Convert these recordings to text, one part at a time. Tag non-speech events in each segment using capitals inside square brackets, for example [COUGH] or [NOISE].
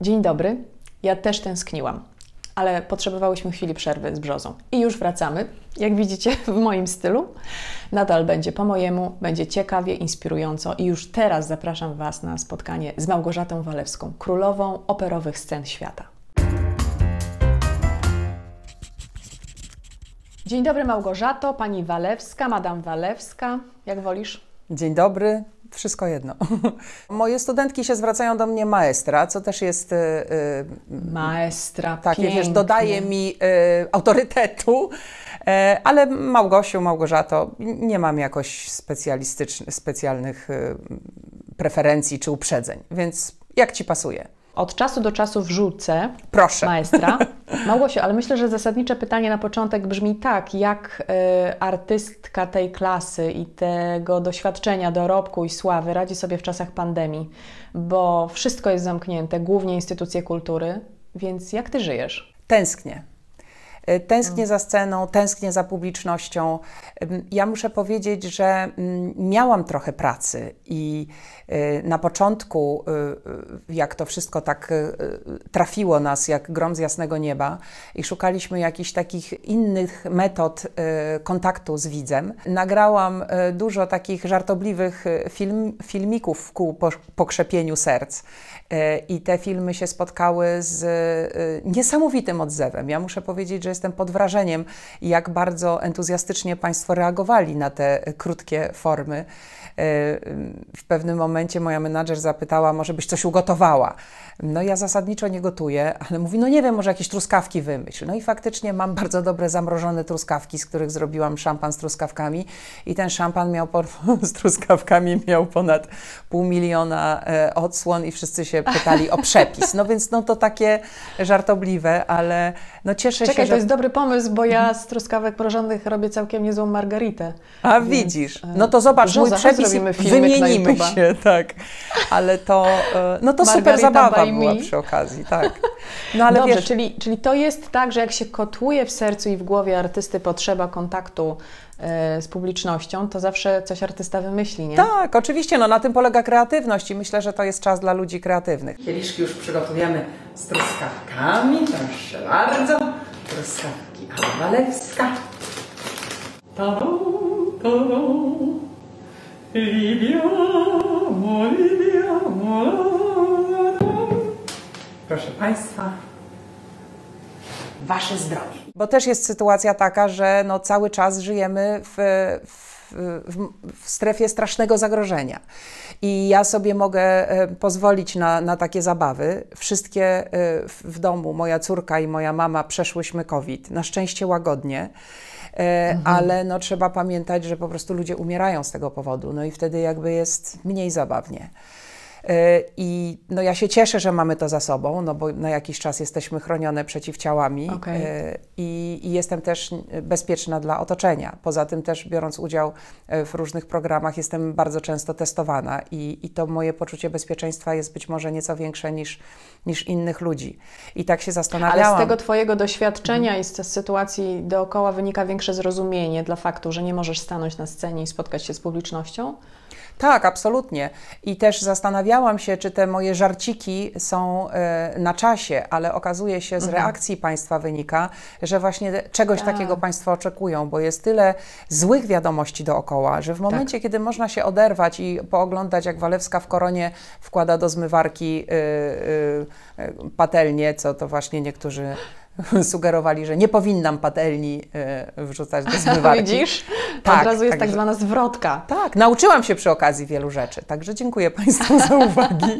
Dzień dobry. Ja też tęskniłam, ale potrzebowałyśmy chwili przerwy z brzozą. I już wracamy. Jak widzicie, [LAUGHS] w moim stylu. Nadal będzie po mojemu, będzie ciekawie, inspirująco i już teraz zapraszam Was na spotkanie z Małgorzatą Walewską, królową operowych scen świata. Dzień dobry Małgorzato, pani Walewska, madam Walewska, jak wolisz? Dzień dobry, wszystko jedno. [LAUGHS] Moje studentki się zwracają do mnie maestra, co też jest. Yy, Maestra, tak, pięknie. wiesz, dodaje mi yy, autorytetu, yy, ale Małgosiu, Małgorzato, nie mam jakoś specjalistycznych, specjalnych preferencji czy uprzedzeń, więc jak ci pasuje? Od czasu do czasu wrzucę Proszę. maestra. [LAUGHS] Małgosiu, ale myślę, że zasadnicze pytanie na początek brzmi tak, jak y, artystka tej klasy i tego doświadczenia, dorobku i sławy radzi sobie w czasach pandemii, bo wszystko jest zamknięte, głównie instytucje kultury, więc jak ty żyjesz? Tęsknię. Tęsknię za sceną, tęsknię za publicznością. Ja muszę powiedzieć, że miałam trochę pracy i na początku, jak to wszystko tak trafiło nas, jak grom z jasnego nieba, i szukaliśmy jakichś takich innych metod kontaktu z widzem, nagrałam dużo takich żartobliwych film, filmików ku pokrzepieniu serc. I te filmy się spotkały z niesamowitym odzewem. Ja muszę powiedzieć, że jestem pod wrażeniem, jak bardzo entuzjastycznie Państwo reagowali na te krótkie formy. W pewnym momencie moja menadżer zapytała, może byś coś ugotowała. No ja zasadniczo nie gotuję, ale mówi, no nie wiem, może jakieś truskawki wymyśl. No i faktycznie mam bardzo dobre zamrożone truskawki, z których zrobiłam szampan z truskawkami i ten szampan miał po, [LAUGHS] z truskawkami miał ponad pół miliona e, odsłon i wszyscy się pytali o przepis. No więc no to takie żartobliwe, ale no cieszę Czekaj, się, że... jest dobry pomysł, bo ja z truskawek mrożonych robię całkiem niezłą margaritę. A więc, widzisz, no to zobacz, mój przepis wymienimy się, [LAUGHS] tak. Ale to, no to super zabawa była przy okazji, tak. No ale Dobrze, wiesz... czyli, czyli to jest tak, że jak się kotuje w sercu i w głowie artysty potrzeba kontaktu e, z publicznością, to zawsze coś artysta wymyśli, nie? Tak, oczywiście, no na tym polega kreatywność i myślę, że to jest czas dla ludzi kreatywnych. Kieliszki już przygotujemy z truskawkami, proszę bardzo. Truskawki Anna Walewska. Ta-da, Proszę Państwa, Wasze zdrowie. Bo też jest sytuacja taka, że no cały czas żyjemy w, w, w, w strefie strasznego zagrożenia. I ja sobie mogę pozwolić na, na takie zabawy. Wszystkie w domu, moja córka i moja mama przeszłyśmy COVID, na szczęście łagodnie. Mhm. ale no, trzeba pamiętać, że po prostu ludzie umierają z tego powodu, no i wtedy jakby jest mniej zabawnie. I no ja się cieszę, że mamy to za sobą, no bo na jakiś czas jesteśmy chronione przeciwciałami okay. i, i jestem też bezpieczna dla otoczenia. Poza tym też biorąc udział w różnych programach jestem bardzo często testowana i, i to moje poczucie bezpieczeństwa jest być może nieco większe niż, niż innych ludzi. I tak się zastanawiałam. Ale z tego Twojego doświadczenia mhm. i z sytuacji dookoła wynika większe zrozumienie dla faktu, że nie możesz stanąć na scenie i spotkać się z publicznością? Tak, absolutnie. I też zastanawiałam się, czy te moje żarciki są e, na czasie, ale okazuje się, z mhm. reakcji Państwa wynika, że właśnie czegoś tak. takiego Państwo oczekują, bo jest tyle złych wiadomości dookoła, że w momencie, tak. kiedy można się oderwać i pooglądać, jak Walewska w koronie wkłada do zmywarki y, y, patelnię, co to właśnie niektórzy [LAUGHS] sugerowali, że nie powinnam patelni y, wrzucać do zmywarki. [LAUGHS] Widzisz? Tak, Od razu jest tak zwana zwrotka. Tak, nauczyłam się przy okazji wielu rzeczy, także dziękuję Państwu za [LAUGHS] uwagi.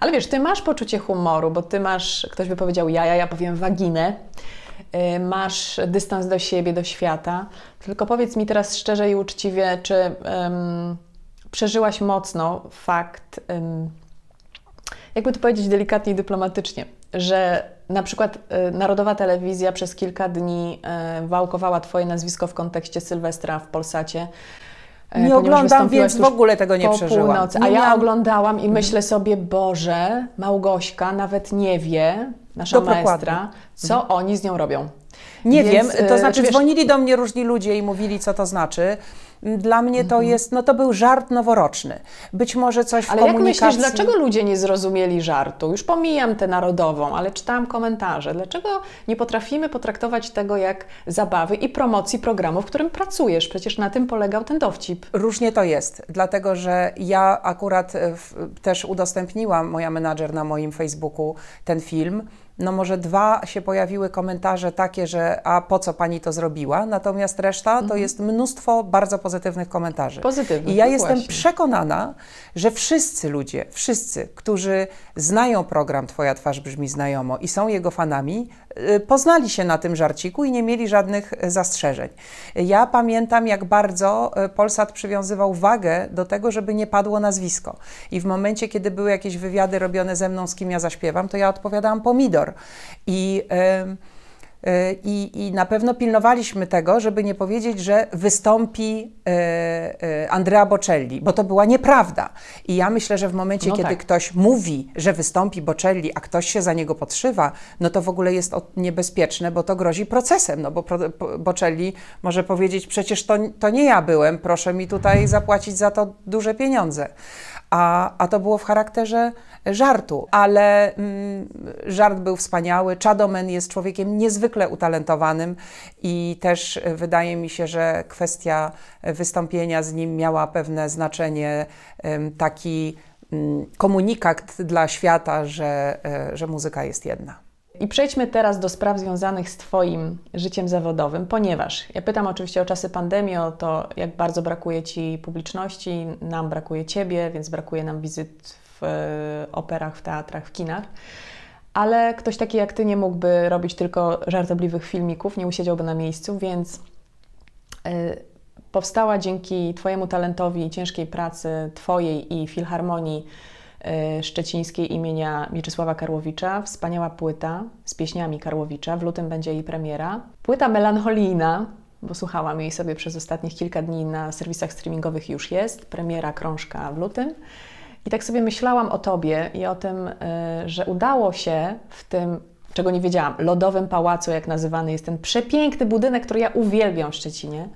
Ale wiesz, ty masz poczucie humoru, bo ty masz, ktoś by powiedział jaja, ja powiem waginę. Y, masz dystans do siebie, do świata. Tylko powiedz mi teraz szczerze i uczciwie, czy um, przeżyłaś mocno fakt, um, jakby to powiedzieć delikatnie i dyplomatycznie, że na przykład y, Narodowa Telewizja przez kilka dni y, wałkowała Twoje nazwisko w kontekście Sylwestra w Polsacie. Nie oglądam, więc w ogóle tego nie przeżyłam. Północy. A ja oglądałam i myślę sobie, Boże, Małgośka nawet nie wie, nasza maestra, co mhm. oni z nią robią. Nie Więc, wiem, to znaczy wiesz, dzwonili do mnie różni ludzie i mówili, co to znaczy. Dla mnie to mhm. jest, no to był żart noworoczny. Być może coś w ale komunikacji... Ale jak myślisz, dlaczego ludzie nie zrozumieli żartu? Już pomijam tę narodową, ale czytałam komentarze. Dlaczego nie potrafimy potraktować tego jak zabawy i promocji programu, w którym pracujesz? Przecież na tym polegał ten dowcip. Różnie to jest, dlatego że ja akurat w, też udostępniłam, moja menadżer na moim Facebooku, ten film no może dwa się pojawiły komentarze takie, że a po co pani to zrobiła, natomiast reszta to mhm. jest mnóstwo bardzo pozytywnych komentarzy. Pozytywnych. I ja no jestem właśnie. przekonana, że wszyscy ludzie, wszyscy, którzy znają program Twoja twarz brzmi znajomo i są jego fanami, y, poznali się na tym żarciku i nie mieli żadnych zastrzeżeń. Ja pamiętam, jak bardzo y, Polsat przywiązywał wagę do tego, żeby nie padło nazwisko. I w momencie, kiedy były jakieś wywiady robione ze mną, z kim ja zaśpiewam, to ja odpowiadałam pomidor. I Y, I, I, na pewno pilnowaliśmy tego, żeby nie powiedzieć, że wystąpi y, y, Andrea Bocelli, bo to była nieprawda. I ja myślę, że w momencie, no kiedy tak. ktoś mówi, że wystąpi Bocelli, a ktoś się za niego podszywa, no to w ogóle jest niebezpieczne, bo to grozi procesem, no bo Bocelli może powiedzieć, przecież to, to nie ja byłem, proszę mi tutaj zapłacić za to duże pieniądze. A, a to było w charakterze żartu, ale mm, żart był wspaniały. Chadomen jest człowiekiem niezwykle utalentowanym i też wydaje mi się, że kwestia wystąpienia z nim miała pewne znaczenie, taki mm, komunikat dla świata, że, e, że muzyka jest jedna. I przejdźmy teraz do spraw związanych z Twoim życiem zawodowym, ponieważ ja pytam oczywiście o czasy pandemii, o to, jak bardzo brakuje Ci publiczności, nam brakuje Ciebie, więc brakuje nam wizyt w e, operach, w teatrach, w kinach. Ale ktoś taki jak Ty nie mógłby robić tylko żartobliwych filmików, nie usiedziałby na miejscu, więc e, powstała dzięki Twojemu talentowi ciężkiej pracy Twojej i Filharmonii Szczecińskiej imienia Mieczysława Karłowicza wspaniała płyta z pieśniami Karłowicza. W lutym będzie jej premiera. Płyta melancholijna, bo słuchałam jej sobie przez ostatnich kilka dni na serwisach streamingowych już jest. Premiera krążka w lutym. I tak sobie myślałam o Tobie i o tym, y, że udało się w tym, czego nie wiedziałam, lodowym pałacu, jak nazywany jest ten przepiękny budynek, który ja uwielbiam w Szczecinie.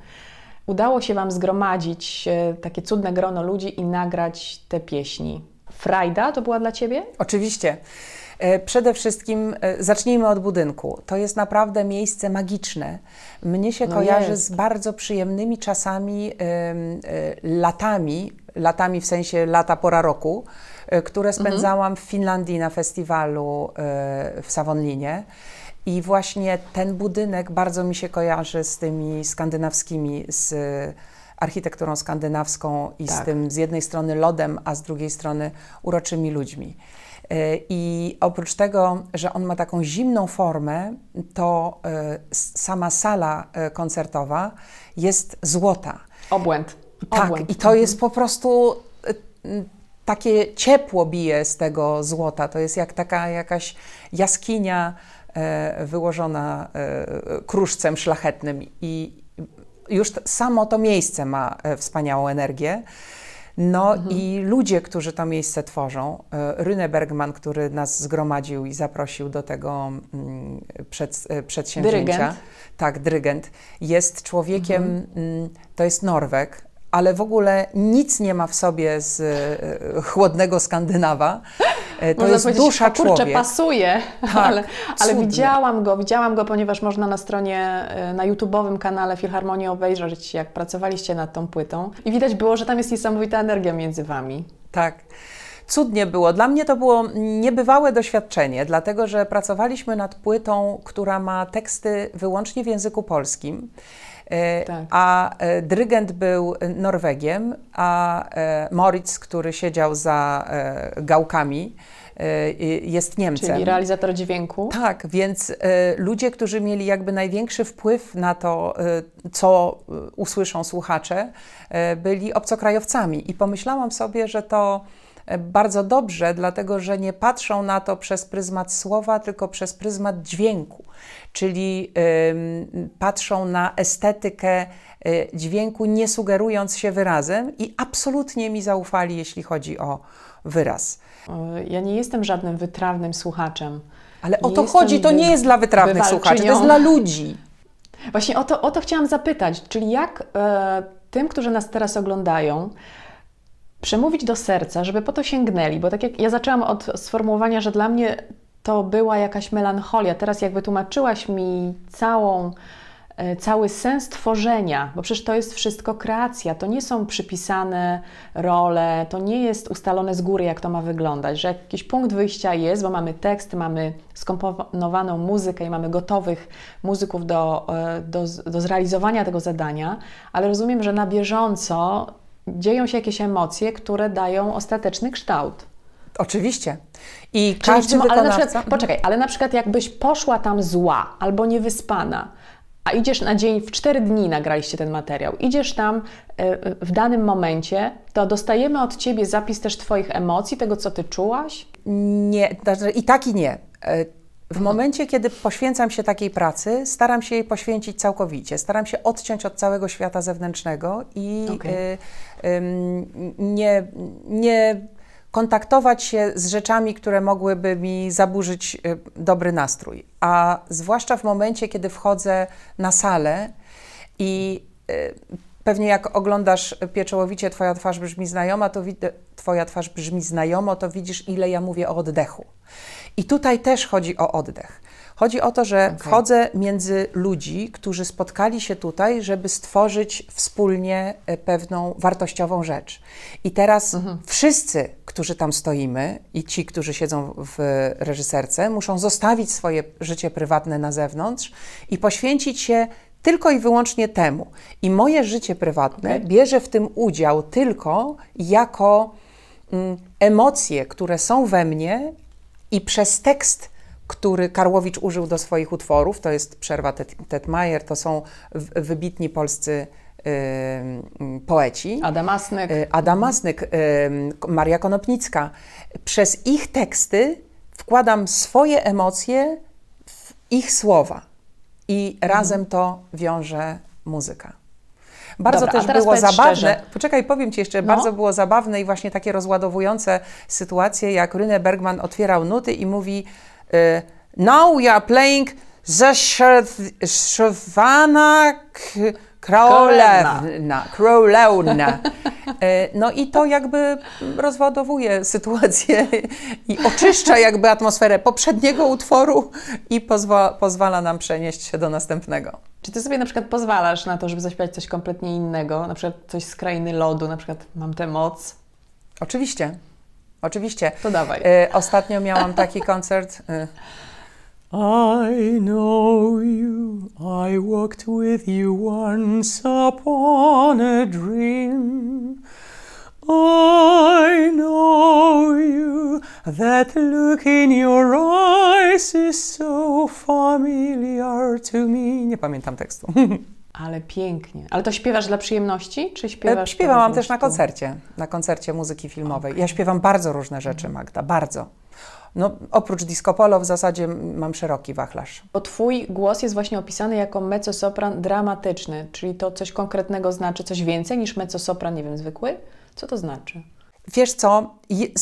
Udało się Wam zgromadzić y, takie cudne grono ludzi i nagrać te pieśni. Frajda to była dla Ciebie? Oczywiście. E, przede wszystkim e, zacznijmy od budynku. To jest naprawdę miejsce magiczne. Mnie się no kojarzy jest. z bardzo przyjemnymi czasami, e, latami, latami w sensie lata pora roku, które mhm. spędzałam mhm. w Finlandii na festiwalu w Savonlinie. I właśnie ten budynek bardzo mi się kojarzy z tymi skandynawskimi, z architekturą skandynawską i tak. z tym z jednej strony lodem, a z drugiej strony uroczymi ludźmi. E, I oprócz tego, że on ma taką zimną formę, to e, sama sala e, koncertowa jest złota. Obłęd. Tak, Obłęd. i to mhm. jest po prostu takie ciepło bije z tego złota. To jest jak taka jakaś jaskinia wyłożona kruszcem szlachetnym i już samo to miejsce ma wspaniałą energię. No mhm. i ludzie, którzy to miejsce tworzą, e, Rune Bergman, który nas zgromadził i zaprosił do tego mm, przed, e, przedsięwzięcia. Dyrygent. Tak, dyrygent. Jest człowiekiem, mhm. Mm, to jest Norweg, ale w ogóle nic nie ma w sobie z e, chłodnego Skandynawa. E, to można jest dusza kurczę, człowiek. pasuje, [LAUGHS] tak, ale, ale widziałam go, widziałam go, ponieważ można na stronie, e, na YouTube'owym kanale Filharmonii obejrzeć, jak pracowaliście nad tą płytą i widać było, że tam jest niesamowita energia między Wami. Tak cudnie było. Dla mnie to było niebywałe doświadczenie, dlatego że pracowaliśmy nad płytą, która ma teksty wyłącznie w języku polskim. E, tak. A e, dyrygent był Norwegiem, a e, Moritz, który siedział za gałkami, jest Niemcem. Czyli realizator dźwięku. Tak, więc ludzie, którzy mieli jakby największy wpływ na to, co usłyszą słuchacze, byli obcokrajowcami. I pomyślałam sobie, że to bardzo dobrze, dlatego że nie patrzą na to przez pryzmat słowa, tylko przez pryzmat dźwięku, czyli y, patrzą na estetykę y, dźwięku, nie sugerując się wyrazem i absolutnie mi zaufali, jeśli chodzi o wyraz. Ja nie jestem żadnym wytrawnym słuchaczem. Ale o to chodzi, to nie jest dla wytrawnych słuchaczy, to jest dla ludzi. Właśnie o to, o to chciałam zapytać, czyli jak e, tym, którzy nas teraz oglądają, przemówić do serca, żeby po to sięgnęli, bo tak jak ja zaczęłam od sformułowania, że dla mnie to była jakaś melancholia. Teraz jak wytłumaczyłaś mi całą, e, cały sens tworzenia, bo przecież to jest wszystko kreacja, to nie są przypisane role, to nie jest ustalone z góry, jak to ma wyglądać, że jakiś punkt wyjścia jest, bo mamy tekst, mamy skomponowaną muzykę i mamy gotowych muzyków do, e, do, do zrealizowania tego zadania, ale rozumiem, że na bieżąco dzieją się jakieś emocje, które dają ostateczny kształt. Oczywiście. I każdy ale na przykład, Poczekaj, ale na przykład jakbyś poszła tam zła albo niewyspana, a idziesz na dzień, w cztery dni nagraliście ten materiał, idziesz tam e, w danym momencie, to dostajemy od Ciebie zapis też Twoich emocji, tego, co Ty czułaś? Nie, znaczy i tak i nie. E, w momencie, kiedy poświęcam się takiej pracy, staram się jej poświęcić całkowicie. Staram się odciąć od całego świata zewnętrznego i okay. Nie, nie kontaktować się z rzeczami, które mogłyby mi zaburzyć y, dobry nastrój. A zwłaszcza w momencie, kiedy wchodzę na salę i y, pewnie jak oglądasz pieczołowicie Twoja twarz brzmi znajoma, to Twoja twarz brzmi znajomo, to widzisz, ile ja mówię o oddechu. I tutaj też chodzi o oddech. Chodzi o to, że okay. wchodzę między ludzi, którzy spotkali się tutaj, żeby stworzyć wspólnie e, pewną wartościową rzecz. I teraz mhm. wszyscy, którzy tam stoimy i ci, którzy siedzą w reżyserce, muszą zostawić swoje życie prywatne na zewnątrz i poświęcić się tylko i wyłącznie temu. I moje życie prywatne okay. bierze w tym udział tylko jako mm, emocje, które są we mnie i przez tekst, który Karłowicz użył do swoich utworów, to jest Przerwa Tetmajer, to są wybitni polscy poeci. Adam Masnyk. Y, Adam Masnyk, y, Maria Konopnicka. Przez ich teksty wkładam swoje emocje w ich słowa i razem to wiąże muzyka. Bardzo Dobra, też było zabawne. Szczerze. Poczekaj, powiem Ci jeszcze, no. bardzo było zabawne i właśnie takie rozładowujące sytuacje, jak Rynę Bergman otwierał nuty i mówi Now we are playing Zeszwana Królewna. Królewna. E, [LAUGHS] no i to jakby rozładowuje sytuację i oczyszcza jakby atmosferę poprzedniego utworu i pozwa pozwala nam przenieść się do następnego. Czy ty sobie na przykład pozwalasz na to, żeby zaśpiewać coś kompletnie innego, na przykład coś z krainy lodu, na przykład mam tę moc? Oczywiście, oczywiście. To dawaj. E, ostatnio miałam taki [LAUGHS] koncert. E, I know you, I walked with you once upon a dream. I know you, that look in your eyes is so familiar to me. Nie pamiętam tekstu. [LAUGHS] Ale pięknie. Ale to śpiewasz dla przyjemności, czy śpiewasz? Śpiewałam też na koncercie, na koncercie muzyki filmowej. Okay. Ja śpiewam bardzo różne rzeczy, Magda, bardzo. No, oprócz disco polo w zasadzie mam szeroki wachlarz. Bo twój głos jest właśnie opisany jako mezzosopran dramatyczny, czyli to coś konkretnego znaczy coś więcej niż mezzosopran, nie wiem, zwykły? Co to znaczy? Wiesz co,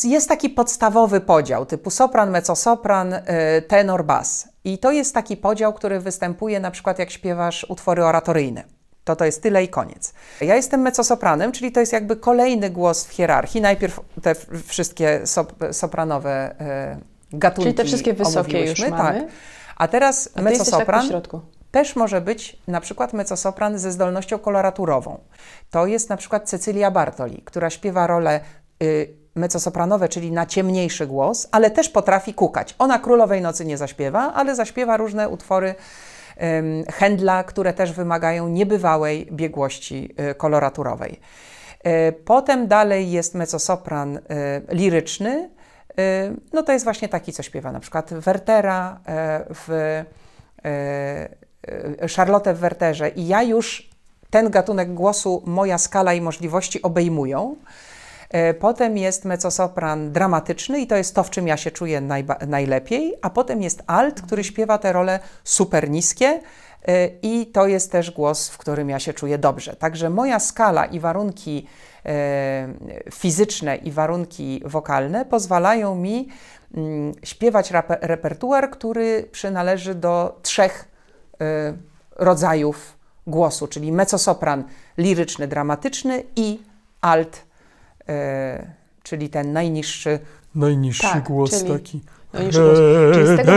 jest taki podstawowy podział typu sopran, mezzosopran, y, tenor, bas. I to jest taki podział, który występuje na przykład jak śpiewasz utwory oratoryjne. To to jest tyle i koniec. Ja jestem mezzosopranem, czyli to jest jakby kolejny głos w hierarchii. Najpierw te wszystkie sop sopranowe y, gatunki Czyli te wszystkie wysokie już mamy. Tak. A teraz A mezzosopran też może być na przykład mezzosopran ze zdolnością koloraturową. To jest na przykład Cecylia Bartoli, która śpiewa rolę mezzosopranowe, czyli na ciemniejszy głos, ale też potrafi kukać. Ona Królowej Nocy nie zaśpiewa, ale zaśpiewa różne utwory Händla, które też wymagają niebywałej biegłości y, koloraturowej. Y, potem dalej jest mezzosopran y, liryczny, no to jest właśnie taki, co śpiewa na przykład Wertera w Charlotte w Werterze i ja już ten gatunek głosu, moja skala i możliwości obejmują. E, potem jest mezzosopran dramatyczny i to jest to, w czym ja się czuję najlepiej, a potem jest alt, który śpiewa te role super niskie, I to jest też głos, w którym ja się czuję dobrze. Także moja skala i warunki fizyczne i warunki wokalne pozwalają mi mm, śpiewać repertuar, który przynależy do trzech rodzajów głosu, czyli mezzosopran liryczny, dramatyczny i alt, e, czyli ten najniższy. Najniższy tak, głos czyli, taki. Najniższy głos. Czyli z tego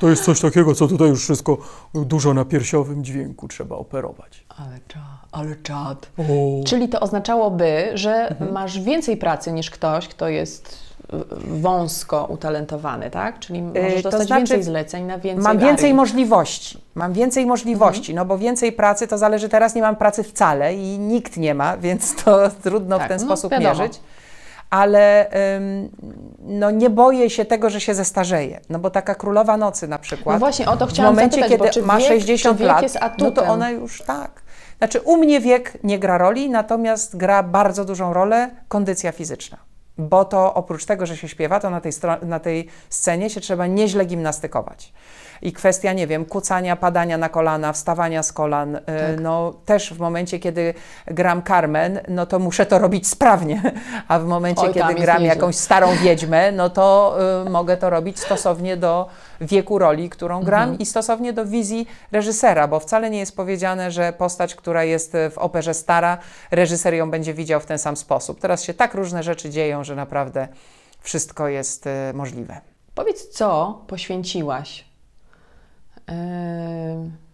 To jest coś takiego, co tutaj już wszystko dużo na piersiowym dźwięku trzeba operować. Ale czad, ale czad. O. Czyli to oznaczałoby, że mhm. masz więcej pracy niż ktoś, kto jest wąsko utalentowany, tak? Czyli możesz dostać to znaczy, więcej zleceń na więcej Mam więcej możliwości. Mam więcej możliwości, mhm. no bo więcej pracy to zależy, teraz nie mam pracy wcale i nikt nie ma, [LAUGHS] więc to trudno tak, w ten no, sposób wiadomo. mierzyć. Ale ym, no nie boję się tego, że się zestarzeję. No bo taka królowa nocy na przykład. No właśnie, o to chciałam W momencie, zapytać, kiedy ma wiek, 60 lat, no to ona już tak. Znaczy u mnie wiek nie gra roli, natomiast gra bardzo dużą rolę kondycja fizyczna bo to oprócz tego, że się śpiewa, to na tej, na tej scenie się trzeba nieźle gimnastykować. I kwestia, nie wiem, kucania, padania na kolana, wstawania z kolan, y, tak. no też w momencie, kiedy gram Carmen, no to muszę to robić sprawnie, a w momencie, Oj, kiedy gram jakąś starą wiedźmę, no to y, mogę to robić stosownie do wieku roli, którą gram mhm. i stosownie do wizji reżysera, bo wcale nie jest powiedziane, że postać, która jest w operze stara, reżyser ją będzie widział w ten sam sposób. Teraz się tak różne rzeczy dzieją, że naprawdę wszystko jest y, możliwe. Powiedz, co poświęciłaś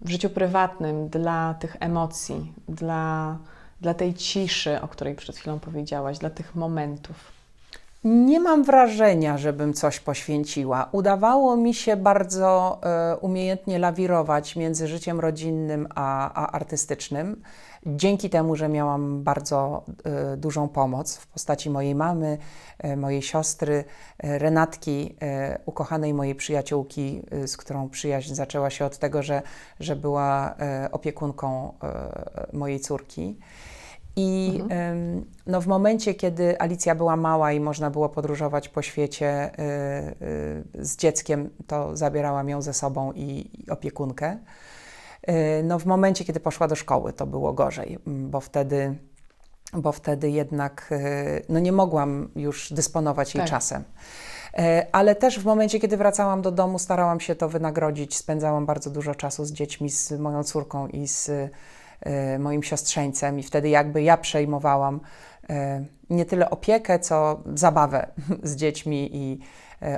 w życiu prywatnym dla tych emocji, dla, dla tej ciszy, o której przed chwilą powiedziałaś, dla tych momentów? Nie mam wrażenia, żebym coś poświęciła. Udawało mi się bardzo e, umiejętnie lawirować między życiem rodzinnym a, a artystycznym dzięki temu, że miałam bardzo y, dużą pomoc w postaci mojej mamy, y, mojej siostry, y, Renatki, ukochanej mojej przyjaciółki, z którą przyjaźń zaczęła się od tego, że, że była opiekunką mojej córki. I mhm. no, w momencie, kiedy Alicja była mała i można było podróżować po świecie z dzieckiem, to zabierałam ją ze sobą i, i opiekunkę. Y, no w momencie, kiedy poszła do szkoły, to było gorzej, mm, bo wtedy, bo wtedy jednak y, no nie mogłam już dysponować jej tak. czasem. Y, ale też w momencie, kiedy wracałam do domu, starałam się to wynagrodzić. Spędzałam bardzo dużo czasu z dziećmi, z moją córką i z moim siostrzeńcem, i wtedy jakby ja przejmowałam nie tyle opiekę, co zabawę [LAUGHS] z dziećmi i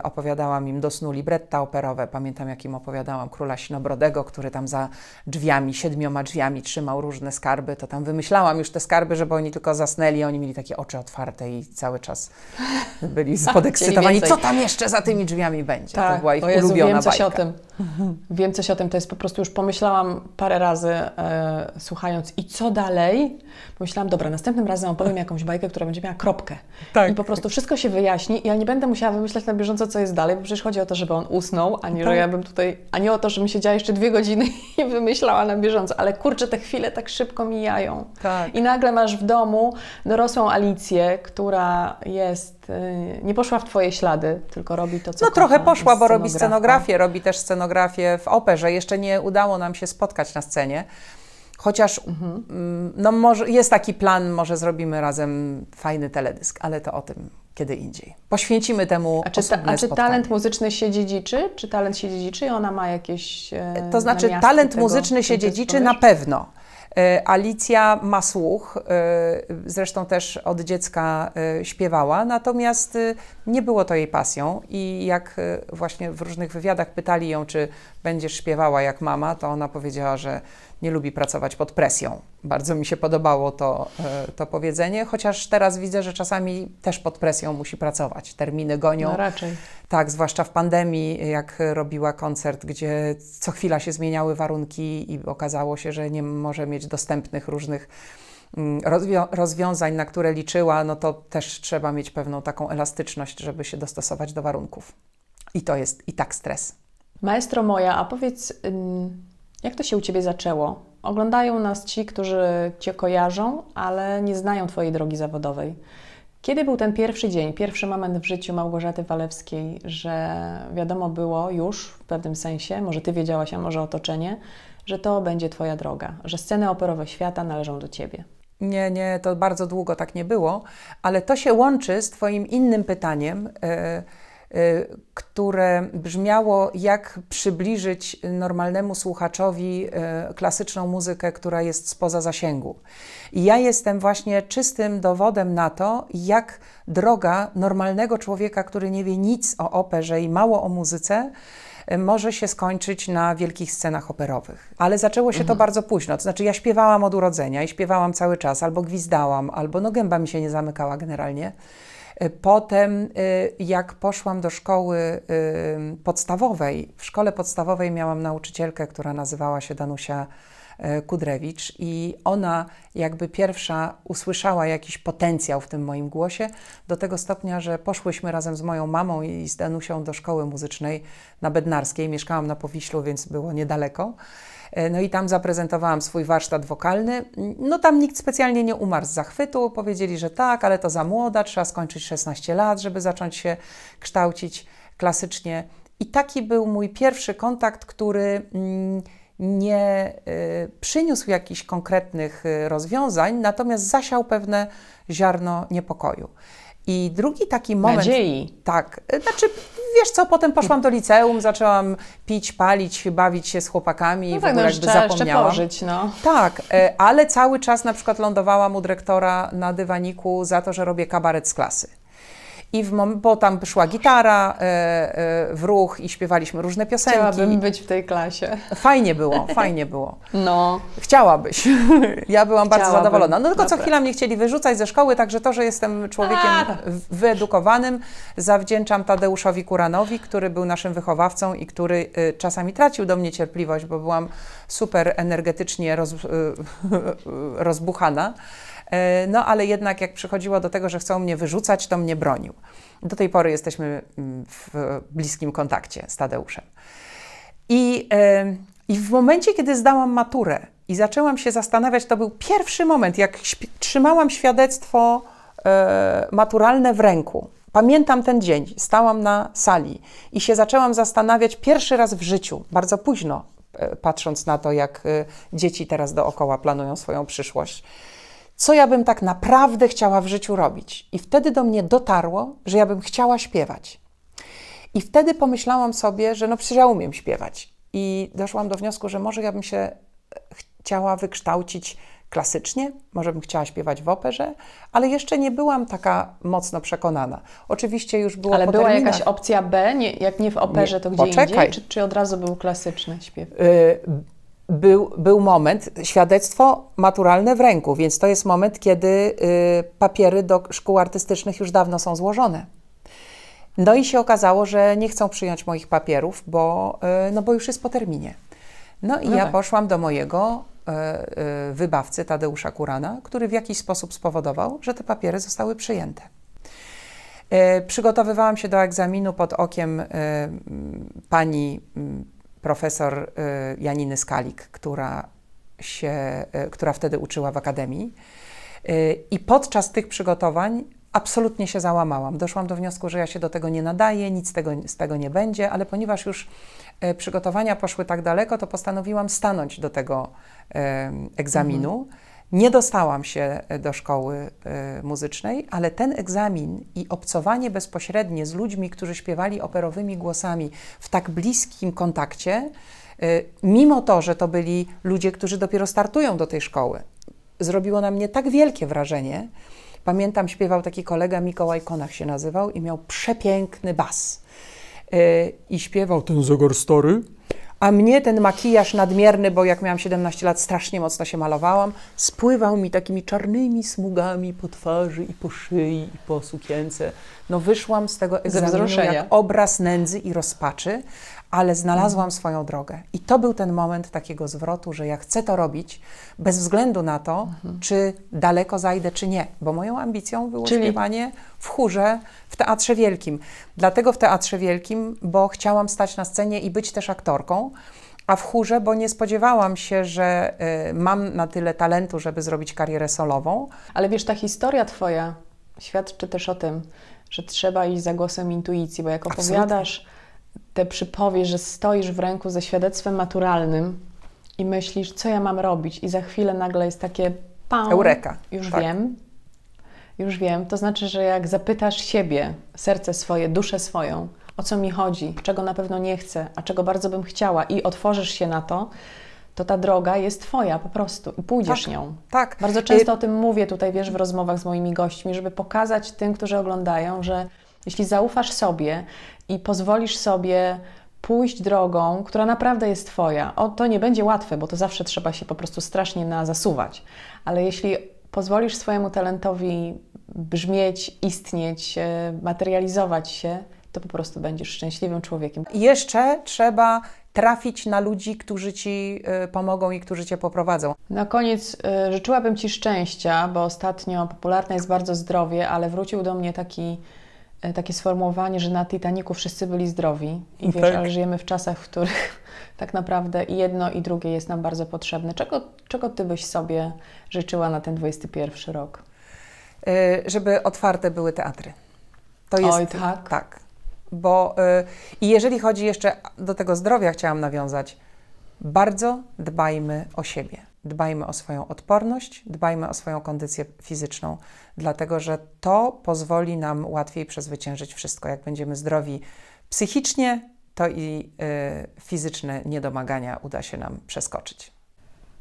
opowiadałam im do snu libretta operowe. Pamiętam, jak im opowiadałam Króla Sinobrodego, który tam za drzwiami, siedmioma drzwiami trzymał różne skarby. To tam wymyślałam już te skarby, żeby oni tylko zasnęli. Oni mieli takie oczy otwarte i cały czas [LAUGHS] byli podekscytowani. Co tam jeszcze za tymi drzwiami będzie? Tak, to była ich Jezu, ulubiona wiem coś bajka. o tym. Wiem coś o tym. To jest po prostu już pomyślałam parę razy e, słuchając i co dalej? Pomyślałam, dobra, następnym razem opowiem jakąś bajkę, która będzie miała kropkę. Tak. I po prostu wszystko się wyjaśni i ja nie będę musiała wymyślać na bieżąco bieżąco, co jest dalej, bo przecież chodzi o to, żeby on usnął, a nie, tak. że ja bym tutaj, a nie o to, żebym siedziała jeszcze dwie godziny [LAUGHS] i wymyślała na bieżąco, ale kurczę, te chwile tak szybko mijają. Tak. I nagle masz w domu dorosłą Alicję, która jest, y, nie poszła w Twoje ślady, tylko robi to, co No trochę poszła, bo robi scenografię, robi też scenografię w operze. Jeszcze nie udało nam się spotkać na scenie. Chociaż mhm. Mm, no może jest taki plan, może zrobimy razem fajny teledysk, ale to o tym kiedy indziej. Poświęcimy temu A czy, ta, a czy talent muzyczny się dziedziczy? Czy talent się dziedziczy i ona ma jakieś e, To znaczy talent tego, muzyczny się dziedziczy na pewno. E, Alicja ma słuch, e, zresztą też od dziecka e, śpiewała, natomiast nie było to jej pasją i jak właśnie w różnych wywiadach pytali ją, czy będziesz śpiewała jak mama, to ona powiedziała, że nie lubi pracować pod presją. Bardzo mi się podobało to, e, to powiedzenie, chociaż teraz widzę, że czasami też pod presją musi pracować. Terminy gonią. No raczej. Tak, zwłaszcza w pandemii, jak robiła koncert, gdzie co chwila się zmieniały warunki i okazało się, że nie może mieć dostępnych różnych mm, rozwią rozwiązań, na które liczyła, no to też trzeba mieć pewną taką elastyczność, żeby się dostosować do warunków. I to jest i tak stres. Maestro moja, a powiedz, jak to się u Ciebie zaczęło? Oglądają nas ci, którzy Cię kojarzą, ale nie znają Twojej drogi zawodowej. Kiedy był ten pierwszy dzień, pierwszy moment w życiu Małgorzaty Walewskiej, że wiadomo było już w pewnym sensie, może Ty wiedziałaś, a może otoczenie, że to będzie Twoja droga, że sceny operowe świata należą do Ciebie? Nie, nie, to bardzo długo tak nie było, ale to się łączy z Twoim innym pytaniem. Yy które brzmiało, jak przybliżyć normalnemu słuchaczowi y, klasyczną muzykę, która jest spoza zasięgu. I ja jestem właśnie czystym dowodem na to, jak droga normalnego człowieka, który nie wie nic o operze i mało o muzyce, y, może się skończyć na wielkich scenach operowych. Ale zaczęło się mhm. to bardzo późno. To znaczy, ja śpiewałam od urodzenia i śpiewałam cały czas, albo gwizdałam, albo no gęba mi się nie zamykała generalnie. E, potem, e, jak poszłam do szkoły e, podstawowej, w szkole podstawowej miałam nauczycielkę, która nazywała się Danusia Kudrewicz, i ona jakby pierwsza usłyszała jakiś potencjał w tym moim głosie, do tego stopnia, że poszłyśmy razem z moją mamą i z Danusią do szkoły muzycznej na Bednarskiej. Mieszkałam na Powiślu, więc było niedaleko. E, no i tam zaprezentowałam swój warsztat wokalny. No tam nikt specjalnie nie umarł z zachwytu. Powiedzieli, że tak, ale to za młoda, trzeba skończyć 16 lat, żeby zacząć się kształcić klasycznie. I taki był mój pierwszy kontakt, który mm, nie y, przyniósł jakichś konkretnych y, rozwiązań, natomiast zasiał pewne ziarno niepokoju. I drugi taki moment. Nadziei. Tak. Znaczy, wiesz co, potem poszłam do liceum, zaczęłam pić, palić, bawić się z chłopakami no i w tak, ogóle no, jakby jeszcze, zapomniałam. Jeszcze pożyć, no. Tak, e, ale cały czas na przykład lądowałam u dyrektora na dywaniku za to, że robię kabaret z klasy. I w mom- bo tam szła gitara e, e, w ruch i śpiewaliśmy różne piosenki. Chciałabym być w tej klasie. Fajnie było, fajnie było. No. Chciałabyś. Ja byłam bardzo zadowolona. No tylko co chwila mnie chcieli wyrzucać ze szkoły, także to, że jestem człowiekiem A. wyedukowanym, zawdzięczam Tadeuszowi Kuranowi, który był naszym wychowawcą i który y, czasami tracił do mnie cierpliwość, bo byłam super energetycznie roz, y, [LAUGHS] rozbuchana. E, no ale jednak jak przychodziło do tego, że chcą mnie wyrzucać, to mnie bronił. Do tej pory jesteśmy mm, w bliskim kontakcie z Tadeuszem. I, e, i w momencie, kiedy zdałam maturę i zaczęłam się zastanawiać, to był pierwszy moment, jak trzymałam świadectwo e, maturalne w ręku. Pamiętam ten dzień, stałam na sali i się zaczęłam zastanawiać pierwszy raz w życiu, bardzo późno, patrząc na to, jak dzieci teraz dookoła planują swoją przyszłość co ja bym tak naprawdę chciała w życiu robić. I wtedy do mnie dotarło, że ja bym chciała śpiewać. I wtedy pomyślałam sobie, że no przecież ja umiem śpiewać. I doszłam do wniosku, że może ja bym się e, chciała wykształcić klasycznie, może bym chciała śpiewać w operze, ale jeszcze nie byłam taka mocno przekonana. Oczywiście już było Ale była jakaś opcja B, nie, jak nie w operze, nie, to gdzie poczekaj. indziej? Czy, czy, od razu był klasyczny śpiew? Y był, był moment, świadectwo maturalne w ręku, więc to jest moment, kiedy y, papiery do szkół artystycznych już dawno są złożone. No i się okazało, że nie chcą przyjąć moich papierów, bo, y, no bo już jest po terminie. No i no ja tak. poszłam do mojego y, y wybawcy Tadeusza Kurana, który w jakiś sposób spowodował, że te papiery zostały przyjęte. Y, przygotowywałam się do egzaminu pod okiem y, pani profesor y, Janiny Skalik, która, się, y, która wtedy uczyła w akademii. Y, I podczas tych przygotowań absolutnie się załamałam. Doszłam do wniosku, że ja się do tego nie nadaję, nic z tego, z tego nie będzie, ale ponieważ już przygotowania poszły tak daleko, to postanowiłam stanąć do tego egzaminu. Mhm. Nie dostałam się e, do szkoły y, muzycznej, ale ten egzamin i obcowanie bezpośrednie z ludźmi, którzy śpiewali operowymi głosami w tak bliskim kontakcie, y, mimo to, że to byli ludzie, którzy dopiero startują do tej szkoły, zrobiło na mnie tak wielkie wrażenie. Pamiętam, śpiewał taki kolega, Mikołaj Konach się nazywał i miał przepiękny bas. I śpiewał ten Zogor Story a mnie ten makijaż nadmierny, bo jak miałam 17 lat, strasznie mocno się malowałam, spływał mi takimi czarnymi smugami po twarzy i po szyi i po sukience. No wyszłam z tego egzaminu jak obraz nędzy i rozpaczy, ale znalazłam swoją drogę. I to był ten moment takiego zwrotu, że ja chcę to robić bez względu na to, mhm. czy daleko zajdę, czy nie, bo moją ambicją było Czyli... śpiewanie w chórze w Teatrze Wielkim. Dlatego w Teatrze Wielkim, bo chciałam stać na scenie i być też aktorką, a w chórze, bo nie spodziewałam się, że y, mam na tyle talentu, żeby zrobić karierę solową. Ale wiesz, ta historia Twoja świadczy też o tym, że trzeba iść za głosem intuicji, bo jak opowiadasz te przypowie, że stoisz w ręku ze świadectwem maturalnym i myślisz, co ja mam robić, i za chwilę nagle jest takie pam, Eureka. Już tak. wiem, już wiem. To znaczy, że jak zapytasz siebie, serce swoje, duszę swoją, o co mi chodzi, czego na pewno nie chcę, a czego bardzo bym chciała, i otworzysz się na to, to ta droga jest Twoja po prostu i pójdziesz tak, nią. Tak. Bardzo często o tym mówię tutaj, wiesz, w rozmowach z moimi gośćmi, żeby pokazać tym, którzy oglądają, że jeśli zaufasz sobie i pozwolisz sobie pójść drogą, która naprawdę jest Twoja, o, to nie będzie łatwe, bo to zawsze trzeba się po prostu strasznie na zasuwać, ale jeśli pozwolisz swojemu talentowi brzmieć, istnieć, e, materializować się, to po prostu będziesz szczęśliwym człowiekiem. Jeszcze trzeba trafić na ludzi, którzy ci y, pomogą i którzy cię poprowadzą. Na koniec y, życzyłabym ci szczęścia, bo ostatnio popularne jest bardzo zdrowie, ale wrócił do mnie taki, takie sformułowanie, że na Titaniku wszyscy byli zdrowi. I wiesz, tak. ale żyjemy w czasach, w których [LAUGHS] tak naprawdę i jedno i drugie jest nam bardzo potrzebne. Czego, czego ty byś sobie życzyła na ten 21 rok? żeby otwarte były teatry. To jest, Oj, tak. Tak, bo y, i jeżeli chodzi jeszcze do tego zdrowia, chciałam nawiązać, bardzo dbajmy o siebie. Dbajmy o swoją odporność, dbajmy o swoją kondycję fizyczną, dlatego że to pozwoli nam łatwiej przezwyciężyć wszystko. Jak będziemy zdrowi psychicznie, to i y, fizyczne niedomagania uda się nam przeskoczyć.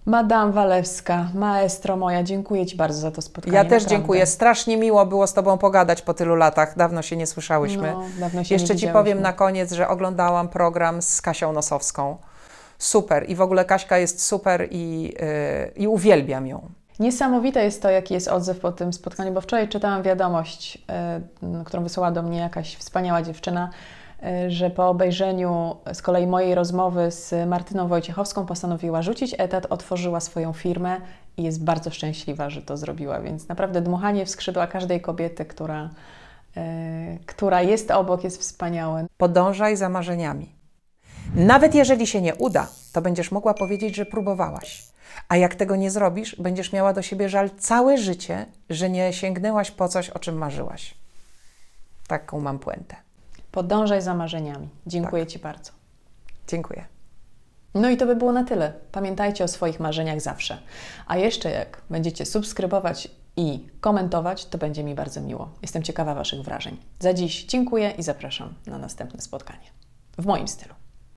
Madame Walewska, maestro moja, dziękuję Ci bardzo za to spotkanie. Ja też naprawdę. dziękuję. Strasznie miło było z Tobą pogadać po tylu latach. Dawno się nie słyszałyśmy. No, dawno się Jeszcze nie Ci powiem na koniec, że oglądałam program z Kasią Nosowską. Super. I w ogóle Kaśka jest super i, yy, i uwielbiam ją. Niesamowite jest to, jaki jest odzew po tym spotkaniu, bo wczoraj czytałam wiadomość, yy, którą wysłała do mnie jakaś wspaniała dziewczyna, Y, że po obejrzeniu z kolei mojej rozmowy z Martyną Wojciechowską postanowiła rzucić etat, otworzyła swoją firmę i jest bardzo szczęśliwa, że to zrobiła. Więc naprawdę dmuchanie w skrzydła każdej kobiety, która, która jest obok, jest wspaniałe. Podążaj za marzeniami. Nawet jeżeli się nie uda, to będziesz mogła powiedzieć, że próbowałaś. A jak tego nie zrobisz, będziesz miała do siebie żal całe życie, że nie sięgnęłaś po coś, o czym marzyłaś. Taką mam puentę. Podążaj za marzeniami. Dziękuję tak. Ci bardzo. Dziękuję. No i to by było na tyle. Pamiętajcie o swoich marzeniach zawsze. A jeszcze jak będziecie subskrybować i komentować, to będzie mi bardzo miło. Jestem ciekawa Waszych wrażeń. Za dziś dziękuję i zapraszam na następne spotkanie. W moim stylu.